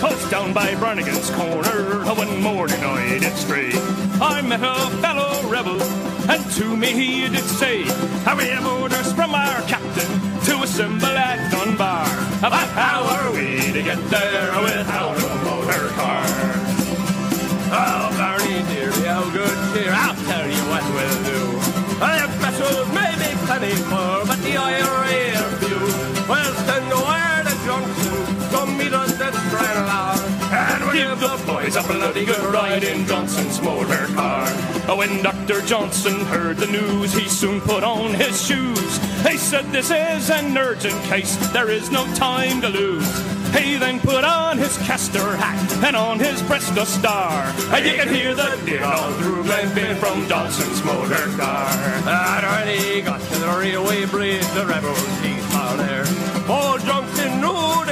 Cause down by Brannigan's corner, one morning I did stray. I met a fellow rebel, and to me he did say, we have orders from our captain to assemble at Dunbar. About how are we to get there without a motor car? Oh, Barney dearie, how good cheer, I'll tell you what we'll do. The vessels may be plentiful, give the boys a bloody good ride in Johnson's motor car. Oh, when Dr. Johnson heard the news, he soon put on his shoes. He said, This is an urgent case, there is no time to lose. He then put on his castor hat and on his breast a star. And you can hear the din all through Glenfin from Johnson's motor car. When he got to the railway bridge, the rebels he's there. Johnson knew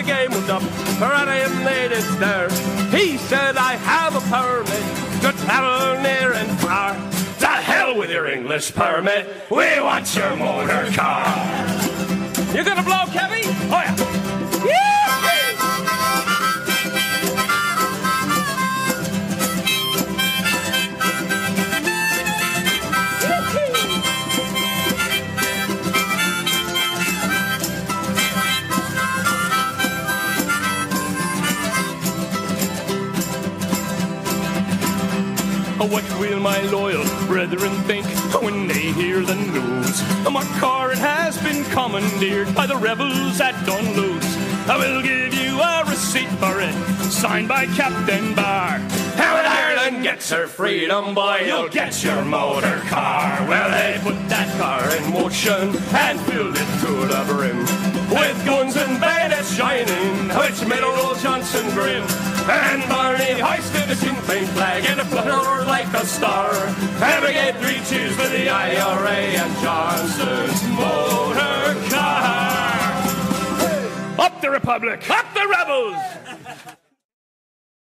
the game was up, him made it there. He said, I have a permit to travel near and far. To hell with your English permit, we want your motor car. You're gonna blow, Kevin? What will my loyal brethren think when they hear the news? My car it has been commandeered by the rebels at Dunluce. I will give you a receipt for it, signed by Captain Barr. How when Ireland gets her freedom, boy, you'll get your motor car. Well, they put that car in motion and filled it to the brim. With guns and bayonets shining, made old Johnson grim. And Barney flag and it fluttered like a star. Gave three cheers for the IRA and Johnson's motor car. Up the Republic! Up the rebels!